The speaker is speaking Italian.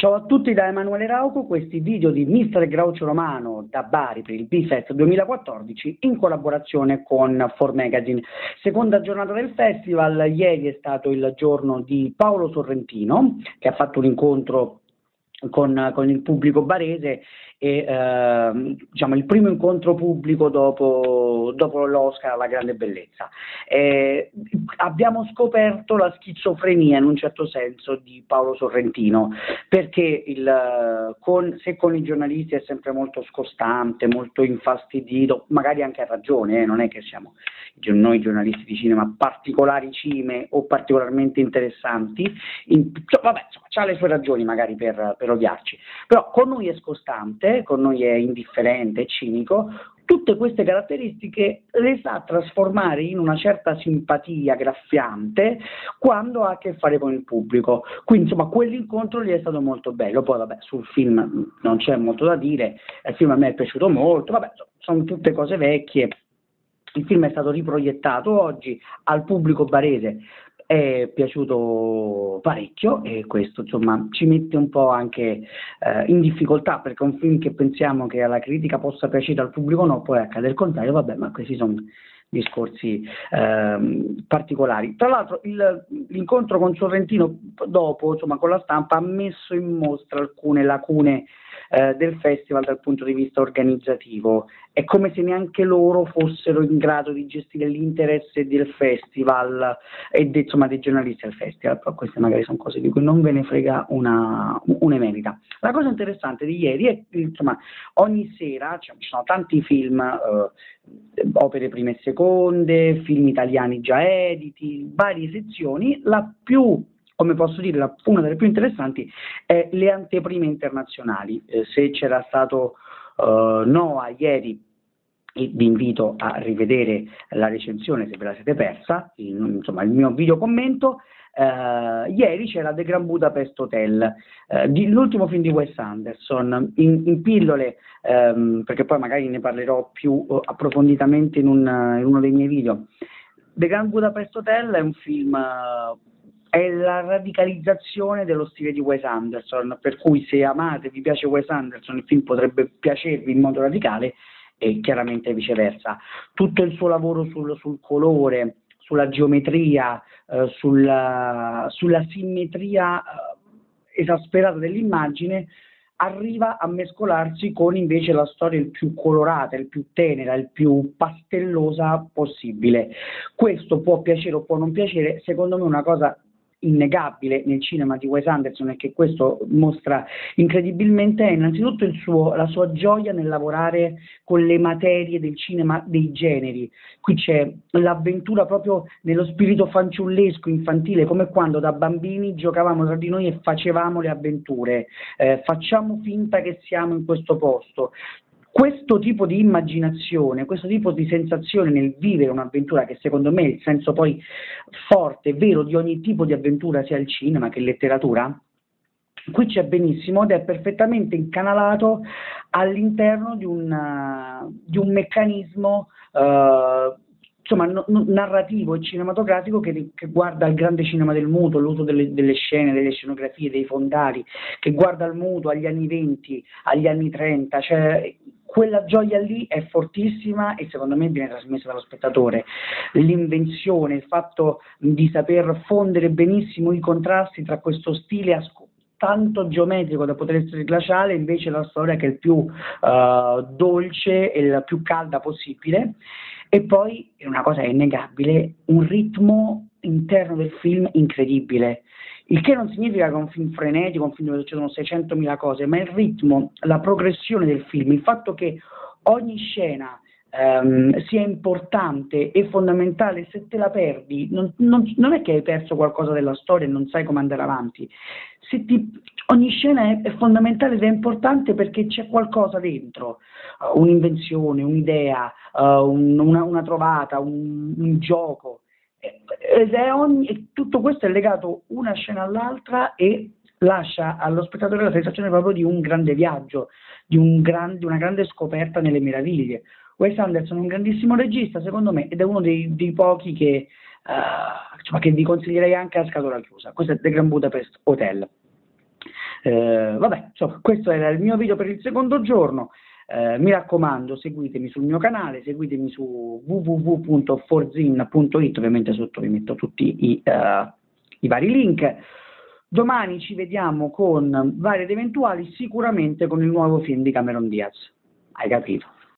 Ciao a tutti da Emanuele Rauco, questi video di Mister Groucho Romano da Bari per il B-Fest 2014 in collaborazione con For Magazine. Seconda giornata del festival, ieri è stato il giorno di Paolo Sorrentino che ha fatto un incontro con, con il pubblico barese e eh, diciamo, il primo incontro pubblico dopo, dopo l'Oscar La grande bellezza. Eh, abbiamo scoperto la schizofrenia in un certo senso di Paolo Sorrentino, perché il, con, se con i giornalisti è sempre molto scostante, molto infastidito, magari anche a ragione, eh, non è che siamo noi giornalisti di cinema particolari cime o particolarmente interessanti, in, vabbè, insomma, ha le sue ragioni magari per, per odiarci, però con noi è scostante, con noi è indifferente, è cinico, tutte queste caratteristiche le sa trasformare in una certa simpatia graffiante quando ha a che fare con il pubblico. Quindi insomma quell'incontro gli è stato molto bello. Poi vabbè sul film non c'è molto da dire, il film a me è piaciuto molto, vabbè sono tutte cose vecchie. Il film è stato riproiettato oggi al pubblico barese è piaciuto parecchio e questo insomma ci mette un po' anche eh, in difficoltà perché un film che pensiamo che alla critica possa piacere al pubblico no, poi accade il contrario, vabbè ma questi sono discorsi eh, particolari. Tra l'altro il, l'incontro con Sorrentino dopo, insomma, con la stampa ha messo in mostra alcune lacune eh, del festival dal punto di vista organizzativo. È come se neanche loro fossero in grado di gestire l'interesse del festival e de, insomma, dei giornalisti al festival, però queste magari sono cose di cui non ve ne frega una, un'emerita. La cosa interessante di ieri è che ogni sera cioè, ci sono tanti film, eh, opere prime e seconde, film italiani già editi, varie sezioni, la più come posso dire, la, una delle più interessanti è le anteprime internazionali. Eh, se c'era stato uh, Noah ieri, e vi invito a rivedere la recensione se ve la siete persa, in, insomma il mio video commento, Uh, ieri c'era The Grand Budapest Hotel, di, l'ultimo film di Wes Anderson, in, in pillole, um, perché poi magari ne parlerò più uh, approfonditamente in, un, in, uno dei miei video. The Grand Budapest Hotel è un film è la radicalizzazione dello stile di Wes Anderson, per cui se amate, vi piace Wes Anderson, il film potrebbe piacervi in modo radicale e chiaramente viceversa. Tutto il suo lavoro sul, sul colore, sulla geometria, eh, sulla, sulla, simmetria eh, esasperata dell'immagine, arriva a mescolarsi con invece la storia il più colorata, il più tenera, il più pastellosa possibile. Questo può piacere o può non piacere, secondo me è una cosa innegabile nel cinema di Wes Anderson e che questo mostra incredibilmente è innanzitutto suo, la sua gioia nel lavorare con le materie del cinema dei generi. Qui c'è l'avventura proprio nello spirito fanciullesco, infantile, come quando da bambini giocavamo tra di noi e facevamo le avventure. Eh, facciamo finta che siamo in questo posto questo tipo di immaginazione, questo tipo di sensazione nel vivere un'avventura, che secondo me è il senso poi forte, vero di ogni tipo di avventura, sia il cinema che letteratura, qui c'è benissimo ed è perfettamente incanalato all'interno di un, di un meccanismo uh, insomma, no, narrativo e cinematografico che, che, guarda il grande cinema del muto, l'uso delle, delle, scene, delle scenografie, dei fondali, che guarda il muto agli anni 20, agli anni 30, cioè quella gioia lì è fortissima e secondo me viene trasmessa dallo spettatore. L'invenzione, il fatto di saper fondere benissimo i contrasti tra questo stile ascoltato tanto geometrico da poter essere glaciale, invece la storia che è il più uh, dolce e la più calda possibile. E poi, una cosa innegabile, un ritmo interno del film incredibile. Il che non significa che è un film frenetico, un film dove succedono 600.000 cose, ma il ritmo, la progressione del film, il fatto che ogni scena ehm, sia importante e fondamentale, se te la perdi, non, non, non, è che hai perso qualcosa della storia e non sai come andare avanti. Ti, ogni scena è, è, fondamentale ed è importante perché c'è qualcosa dentro, uh, un'invenzione, un'idea, uh, un, una, una, trovata, un, un gioco. Ed è ogni, tutto questo è legato una scena all'altra e lascia allo spettatore la sensazione proprio di un grande viaggio, di, un gran, di una grande scoperta nelle meraviglie. Wes Anderson è un grandissimo regista, secondo me, ed è uno dei, dei pochi che, uh, insomma, che vi consiglierei anche a scatola chiusa. Questo è The Grand Budapest Hotel. Eh, vabbè, insomma, questo era il mio video per il secondo giorno. Eh, mi raccomando, seguitemi sul mio canale, seguitemi su www.forzin.it, ovviamente sotto vi metto tutti i, uh, i vari link. Domani ci vediamo con vari ed eventuali, sicuramente con il nuovo film di Cameron Diaz. Hai capito?